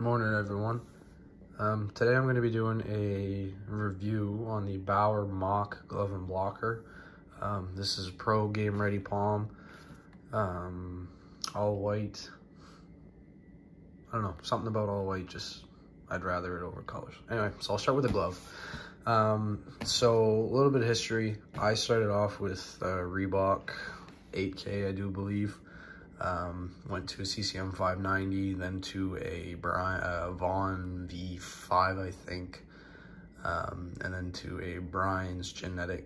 Morning, everyone. Um, today I'm going to be doing a review on the Bauer Mach Glove and Blocker. Um, this is a Pro Game Ready Palm, um, all white. I don't know, something about all white, just I'd rather it over colors. Anyway, so I'll start with the glove. Um, so a little bit of history. I started off with uh, Reebok 8K, I do believe. Um, went to a CCM 590, then to a Brian, uh, Vaughn V5, I think, um, and then to a Brian's Gnetik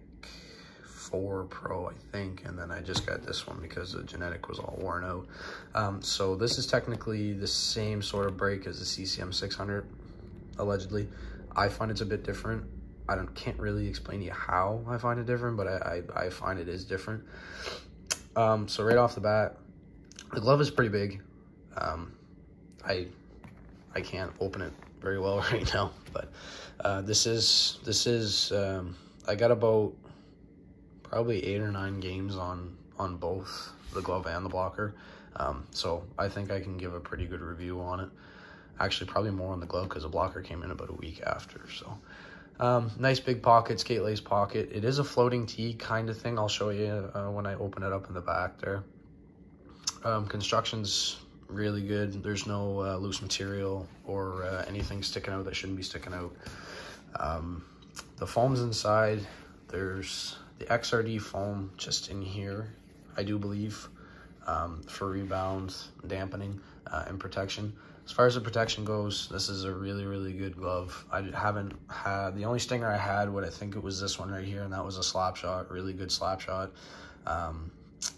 4 Pro, I think, and then I just got this one because the Gnetik was all worn out. Um, so this is technically the same sort of break as the CCM 600, allegedly. I find it's a bit different. I don't can't really explain to you how I find it different, but I, I, I find it is different. Um, so right off the bat, the glove is pretty big. Um, I I can't open it very well right now, but uh, this is this is um, I got about probably eight or nine games on on both the glove and the blocker, um, so I think I can give a pretty good review on it. Actually, probably more on the glove because the blocker came in about a week after. So, um, nice big pocket, skate lace pocket. It is a floating tee kind of thing. I'll show you uh, when I open it up in the back there. Um, construction's really good. There's no uh, loose material or uh, anything sticking out that shouldn't be sticking out. Um, the foam's inside. There's the XRD foam just in here, I do believe, um, for rebound, dampening, uh, and protection. As far as the protection goes, this is a really, really good glove. I haven't had, the only stinger I had, what I think it was this one right here, and that was a slap shot, really good slap shot. Um,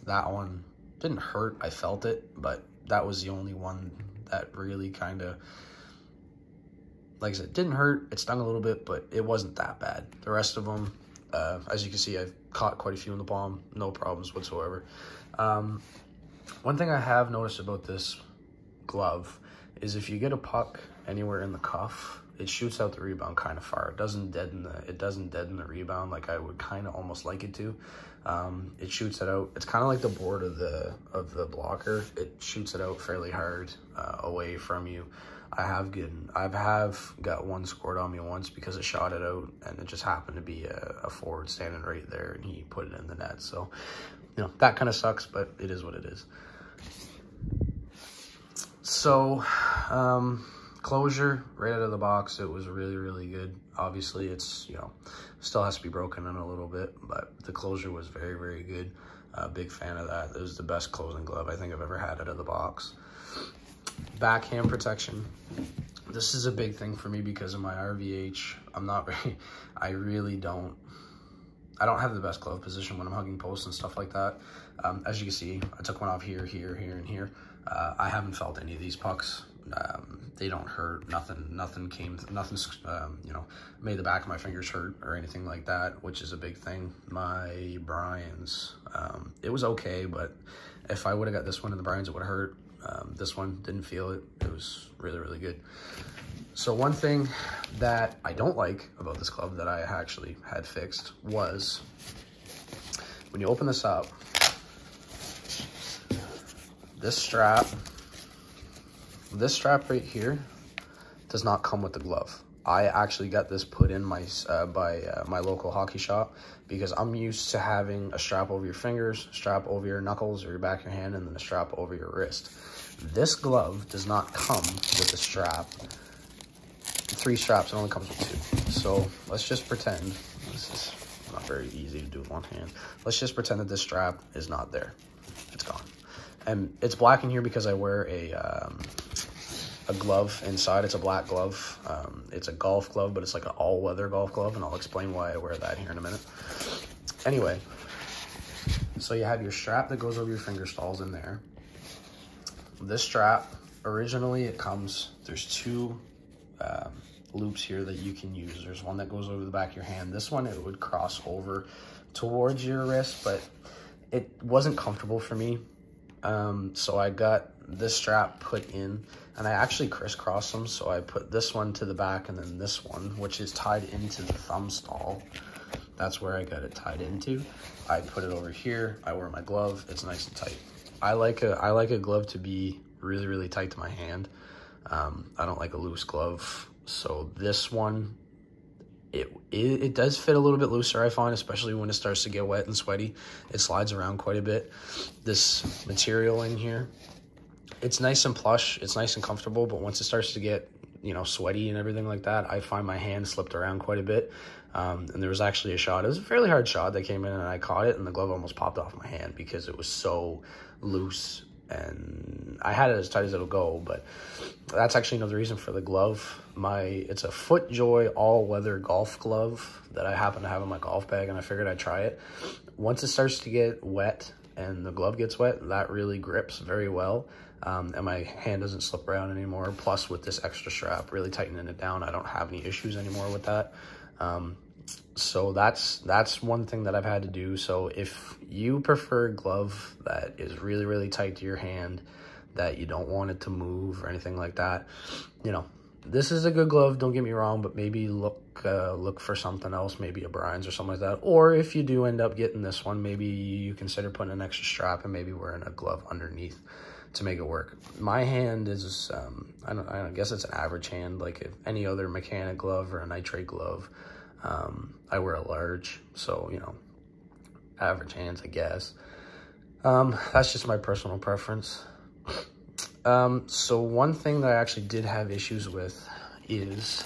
that one didn't hurt. I felt it, but that was the only one that really kind of, like I said, didn't hurt. It stung a little bit, but it wasn't that bad. The rest of them, uh, as you can see, I've caught quite a few in the palm, no problems whatsoever. Um, one thing I have noticed about this glove is if you get a puck anywhere in the cuff, it shoots out the rebound kind of far. It doesn't deaden the it doesn't deaden the rebound like I would kind of almost like it to. Um, it shoots it out. It's kind of like the board of the of the blocker. It shoots it out fairly hard uh, away from you. I have gotten I've have got one scored on me once because it shot it out and it just happened to be a, a forward standing right there and he put it in the net. So you know that kind of sucks, but it is what it is. So, um, closure right out of the box, it was really, really good. Obviously, it's, you know, still has to be broken in a little bit, but the closure was very, very good. Uh, big fan of that. It was the best closing glove I think I've ever had out of the box. Backhand protection. This is a big thing for me because of my RVH. I'm not very, I really don't I don't have the best glove position when I'm hugging posts and stuff like that. Um, as you can see, I took one off here, here, here, and here. Uh, I haven't felt any of these pucks. Um, they don't hurt. Nothing, nothing came, nothing, um, you know, made the back of my fingers hurt or anything like that, which is a big thing. My Brian's, um, it was okay, but if I would have got this one in the Brian's, it would hurt. Um, this one didn't feel it. It was really, really good. So one thing that I don't like about this club that I actually had fixed was when you open this up, this strap, this strap right here does not come with the glove. I actually got this put in my uh, by uh, my local hockey shop because I'm used to having a strap over your fingers, strap over your knuckles or your back of your hand, and then a strap over your wrist. This glove does not come with a strap three straps. It only comes with two. So let's just pretend, this is not very easy to do with one hand. Let's just pretend that this strap is not there. It's gone. And it's black in here because I wear a, um, a glove inside. It's a black glove. Um, it's a golf glove, but it's like an all-weather golf glove, and I'll explain why I wear that here in a minute. Anyway, so you have your strap that goes over your finger stalls in there. This strap, originally it comes, there's two um, loops here that you can use. There's one that goes over the back of your hand. This one, it would cross over towards your wrist, but it wasn't comfortable for me. Um, so I got this strap put in and I actually crisscrossed them. So I put this one to the back and then this one, which is tied into the thumb stall. That's where I got it tied into. I put it over here. I wear my glove. It's nice and tight. I like a I like a glove to be really really tight to my hand. Um, I don't like a loose glove. So this one, it, it, it does fit a little bit looser, I find, especially when it starts to get wet and sweaty. It slides around quite a bit. This material in here, it's nice and plush. It's nice and comfortable, but once it starts to get you know, sweaty and everything like that, I find my hand slipped around quite a bit. Um, and there was actually a shot. It was a fairly hard shot that came in, and I caught it, and the glove almost popped off my hand because it was so loose. And I had it as tight as it'll go, but that's actually another reason for the glove. My it's a FootJoy all weather golf glove that I happen to have in my golf bag, and I figured I'd try it. Once it starts to get wet and the glove gets wet, that really grips very well um, and my hand doesn't slip around anymore. Plus with this extra strap really tightening it down, I don't have any issues anymore with that. Um, so that's that's one thing that I've had to do. So if you prefer a glove that is really, really tight to your hand, that you don't want it to move or anything like that, you know, this is a good glove, don't get me wrong, but maybe look uh, look for something else, maybe a Brian's or something like that. Or if you do end up getting this one, maybe you consider putting an extra strap and maybe wearing a glove underneath to make it work. My hand is, um, I, don't, I, don't, guess it's an average hand, like any other mechanic glove or a nitrate glove. Um, I wear a large, so, you know, average hands, I guess. Um, that's just my personal preference. Um, so one thing that I actually did have issues with is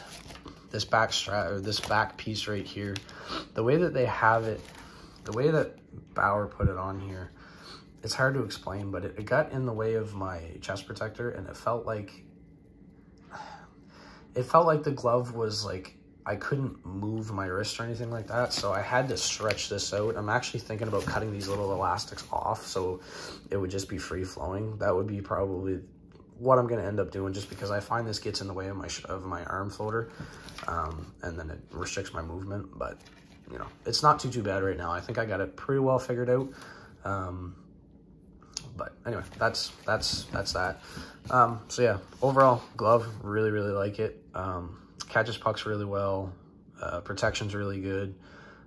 this back strap, or this back piece right here. The way that they have it, the way that Bauer put it on here, it's hard to explain, but it, it got in the way of my chest protector and it felt like, it felt like the glove was like, I couldn't move my wrist or anything like that. So I had to stretch this out. I'm actually thinking about cutting these little elastics off so it would just be free flowing. That would be probably what I'm going to end up doing just because I find this gets in the way of my of my arm floater um, and then it restricts my movement. But, you know, it's not too, too bad right now. I think I got it pretty well figured out. Um, but anyway, that's that's that's that. Um, so yeah, overall glove, really really like it. Um, catches pucks really well. Uh, protection's really good.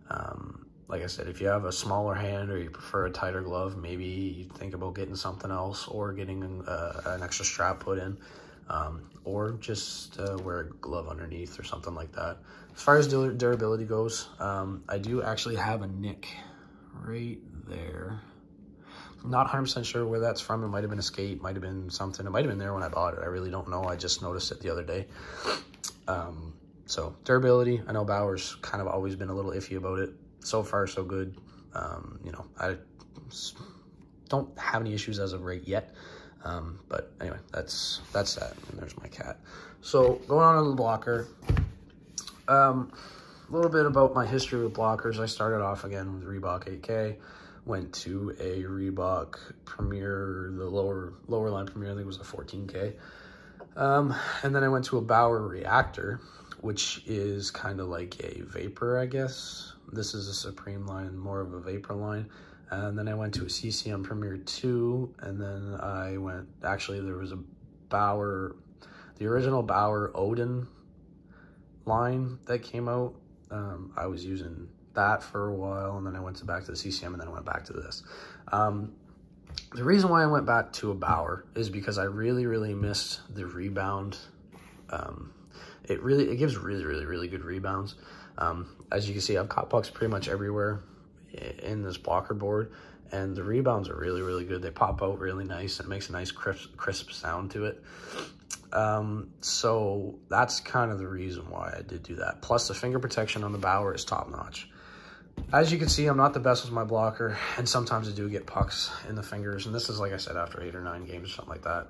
Um, like I said, if you have a smaller hand or you prefer a tighter glove, maybe you think about getting something else or getting uh, an extra strap put in. Um, or just uh, wear a glove underneath or something like that. As far as durability goes, um, I do actually have a nick right there. Not 100% sure where that's from. It might have been a skate, might have been something. It might have been there when I bought it. I really don't know. I just noticed it the other day. Um, so durability, I know Bauer's kind of always been a little iffy about it. So far, so good. Um, you know, I don't have any issues as of right yet. Um, but anyway, that's that's that. And there's my cat. So going on to the blocker. Um, a little bit about my history with blockers. I started off again with Reebok 8K went to a Reebok Premier, the lower lower line Premier, I think it was a 14K. Um, and then I went to a Bauer Reactor, which is kind of like a Vapor, I guess. This is a Supreme line, more of a Vapor line. And then I went to a CCM Premier 2, and then I went, actually there was a Bauer, the original Bauer Odin line that came out. Um, I was using that for a while, and then I went back to the CCM, and then I went back to this. Um, the reason why I went back to a Bauer is because I really, really missed the rebound. Um, it really, it gives really, really, really good rebounds. Um, as you can see, I've caught pucks pretty much everywhere in this blocker board, and the rebounds are really, really good. They pop out really nice, and it makes a nice crisp, crisp sound to it. Um, so that's kind of the reason why I did do that. Plus, the finger protection on the Bauer is top notch. As you can see, I'm not the best with my blocker, and sometimes I do get pucks in the fingers, and this is, like I said, after eight or nine games or something like that.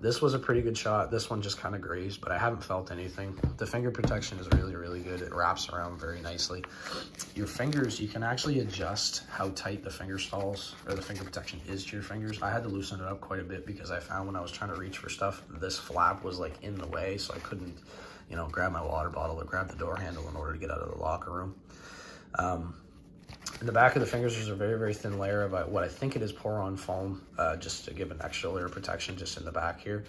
This was a pretty good shot. This one just kind of grazed, but I haven't felt anything. The finger protection is really, really good. It wraps around very nicely. Your fingers, you can actually adjust how tight the finger stalls or the finger protection is to your fingers. I had to loosen it up quite a bit because I found when I was trying to reach for stuff, this flap was like in the way, so I couldn't, you know, grab my water bottle or grab the door handle in order to get out of the locker room. Um, in the back of the fingers, there's a very, very thin layer of uh, what I think it is Poron foam, uh, just to give an extra layer of protection just in the back here.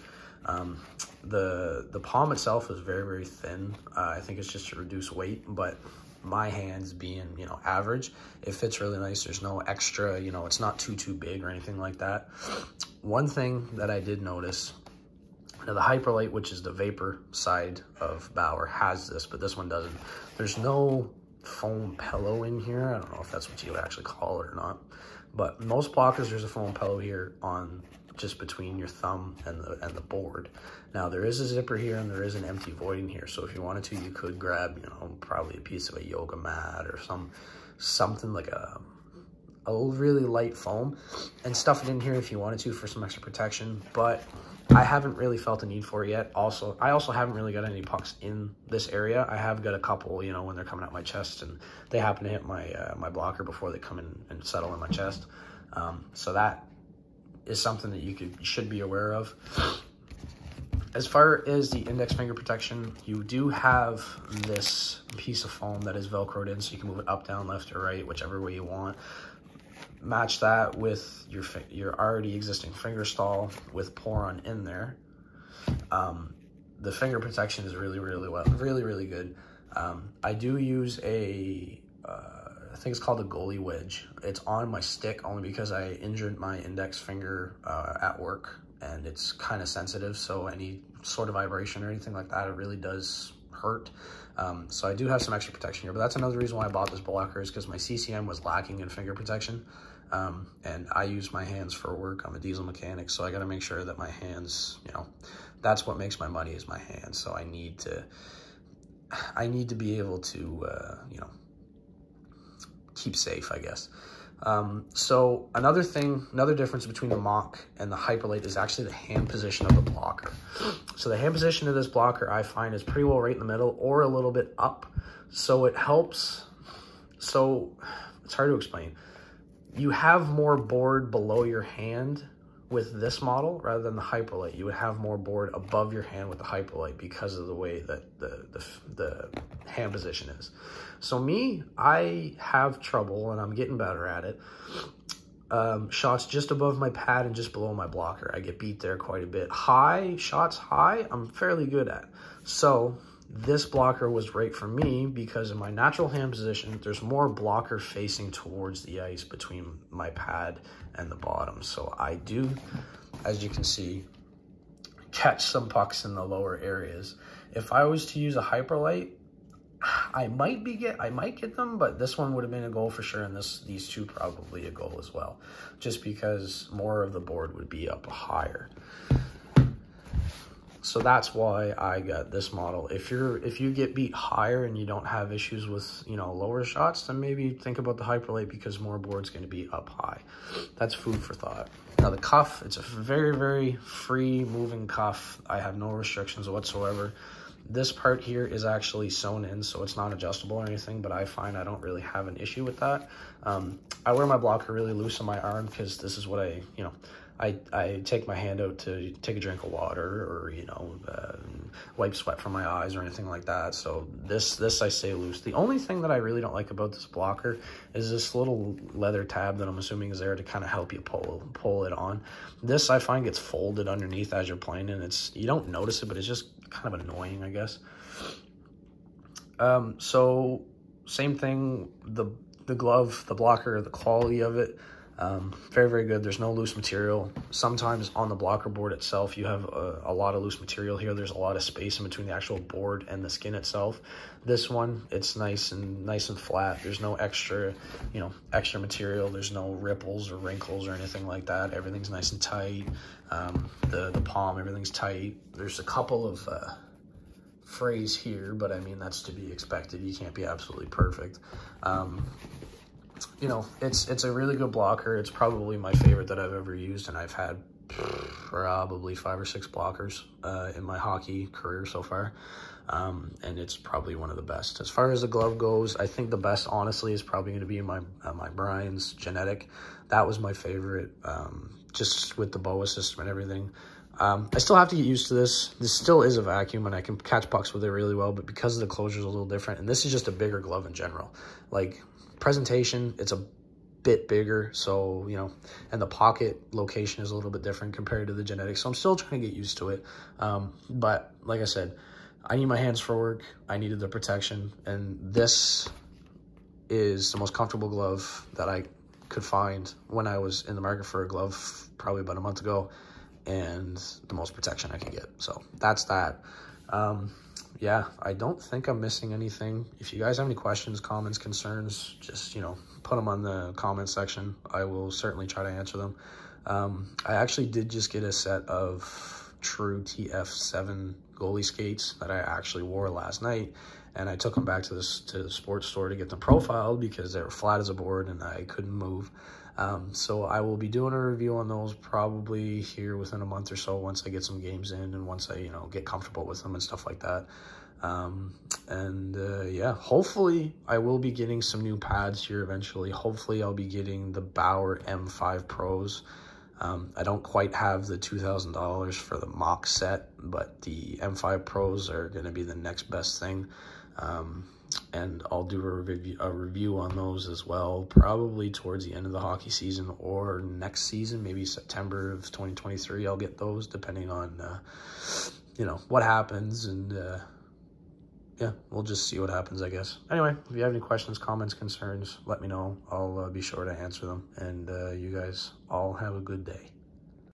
Um, the the palm itself is very, very thin. Uh, I think it's just to reduce weight, but my hands being, you know, average, it fits really nice. There's no extra, you know, it's not too, too big or anything like that. One thing that I did notice Now the Hyperlite, which is the vapor side of Bauer, has this, but this one doesn't. There's no foam pillow in here. I don't know if that's what you would actually call it or not. But most blockers, there's a foam pillow here on just between your thumb and the and the board. Now there is a zipper here and there is an empty void in here. So if you wanted to, you could grab, you know, probably a piece of a yoga mat or some something like a a really light foam and stuff it in here if you wanted to for some extra protection. But I haven't really felt a need for it yet. Also, I also haven't really got any pucks in this area. I have got a couple, you know, when they're coming out my chest and they happen to hit my uh, my blocker before they come in and settle in my chest. Um, so that is something that you could should be aware of. As far as the index finger protection, you do have this piece of foam that is velcroed in so you can move it up, down, left, or right, whichever way you want match that with your your already existing finger stall with Poron in there. Um, the finger protection is really, really well, really, really good. Um, I do use a, uh, I think it's called a goalie wedge. It's on my stick only because I injured my index finger uh, at work and it's kind of sensitive. So any sort of vibration or anything like that, it really does hurt. Um, so I do have some extra protection here, but that's another reason why I bought this blocker is because my CCM was lacking in finger protection. Um, and I use my hands for work. I'm a diesel mechanic, so I got to make sure that my hands, you know, that's what makes my money is my hands. So I need to, I need to be able to, uh, you know, keep safe, I guess. Um, so another thing, another difference between the Mach and the Hyperlite is actually the hand position of the blocker. So the hand position of this blocker I find is pretty well right in the middle or a little bit up. So it helps. So it's hard to explain you have more board below your hand with this model rather than the Hyperlite. You would have more board above your hand with the Hyperlite because of the way that the, the, the hand position is. So me, I have trouble and I'm getting better at it. Um, shots just above my pad and just below my blocker. I get beat there quite a bit. High, shots high, I'm fairly good at. So this blocker was right for me because in my natural hand position, there's more blocker facing towards the ice between my pad and the bottom. So I do, as you can see, catch some pucks in the lower areas. If I was to use a Hyperlite, I might be get I might get them, but this one would have been a goal for sure, and this these two probably a goal as well, just because more of the board would be up higher. So that's why I got this model. If you're if you get beat higher and you don't have issues with, you know, lower shots, then maybe think about the Hyperlite because more board's going to be up high. That's food for thought. Now the cuff, it's a very, very free moving cuff. I have no restrictions whatsoever. This part here is actually sewn in, so it's not adjustable or anything, but I find I don't really have an issue with that. Um, I wear my blocker really loose on my arm because this is what I, you know, I, I take my hand out to take a drink of water or, you know, uh, wipe sweat from my eyes or anything like that. So this, this I stay loose. The only thing that I really don't like about this blocker is this little leather tab that I'm assuming is there to kind of help you pull, pull it on. This I find gets folded underneath as you're playing and it's, you don't notice it, but it's just kind of annoying, I guess. Um, so same thing, the, the glove, the blocker, the quality of it, um, very, very good. There's no loose material. Sometimes on the blocker board itself, you have a, a, lot of loose material here. There's a lot of space in between the actual board and the skin itself. This one, it's nice and nice and flat. There's no extra, you know, extra material. There's no ripples or wrinkles or anything like that. Everything's nice and tight. Um, the, the palm, everything's tight. There's a couple of uh, frays here, but I mean, that's to be expected. You can't be absolutely perfect. Um, you know, it's it's a really good blocker. It's probably my favorite that I've ever used, and I've had probably five or six blockers uh, in my hockey career so far. Um, and it's probably one of the best. As far as the glove goes, I think the best, honestly, is probably going to be my uh, my Brian's Gnetik. That was my favorite, um, just with the BOA system and everything. Um, I still have to get used to this. This still is a vacuum, and I can catch pucks with it really well, but because the closure is a little different, and this is just a bigger glove in general. Like, presentation, it's a bit bigger. So, you know, and the pocket location is a little bit different compared to the genetics. So I'm still trying to get used to it. Um, but like I said, I need my hands for work. I needed the protection. And this is the most comfortable glove that I could find when I was in the market for a glove probably about a month ago. and the most protection I can get. So that's that. Um, yeah, I don't think I'm missing anything. If you guys have any questions, comments, concerns, just, you know, put them on the comment section. I will certainly try to answer them. Um, I actually did just get a set of true TF7 goalie skates that I actually wore last night. And I took them back to, this, to the sports store to get them profiled because they were flat as a board and I couldn't move. Um, so I will be doing a review on those probably here within a month or so once I get some games in and once I, you know, get comfortable with them and stuff like that. Um, and uh, yeah, hopefully I will be getting some new pads here eventually. Hopefully I'll be getting the Bauer M5 Pros. Um, I don't quite have the $2,000 for the Mach set, but the M5 Pros are going to be the next best thing. Um, and I'll do a review, a review on those as well, probably towards the end of the hockey season or next season, maybe September of 2023. I'll get those depending on, uh, you know, what happens. And uh, yeah, we'll just see what happens, I guess. Anyway, if you have any questions, comments, concerns, let me know. I'll uh, be sure to answer them. And uh, you guys all have a good day.